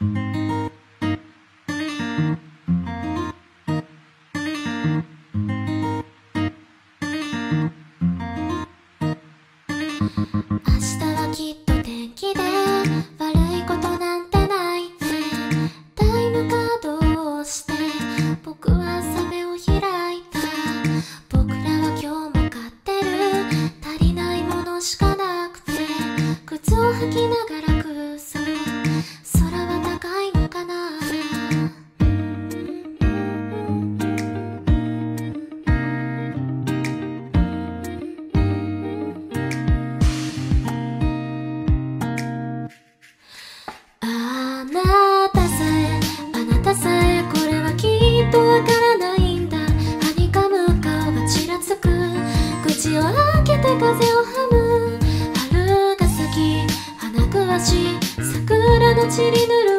はし桜の散りぬる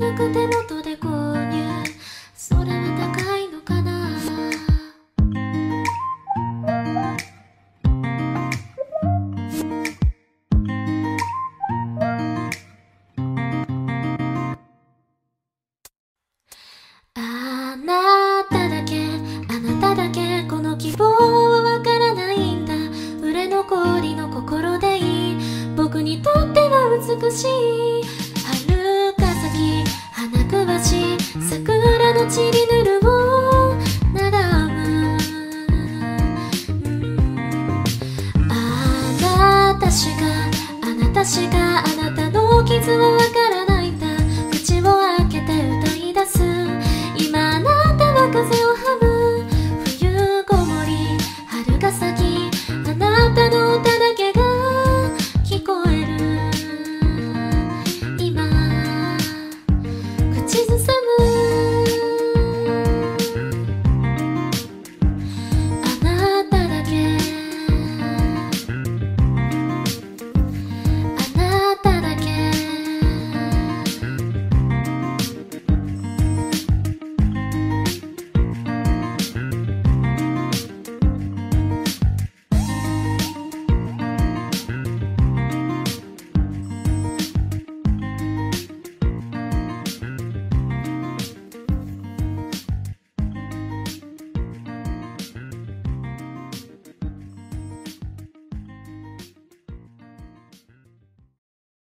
なくて唇を並ぶあなたしかあなたしかあなたの傷は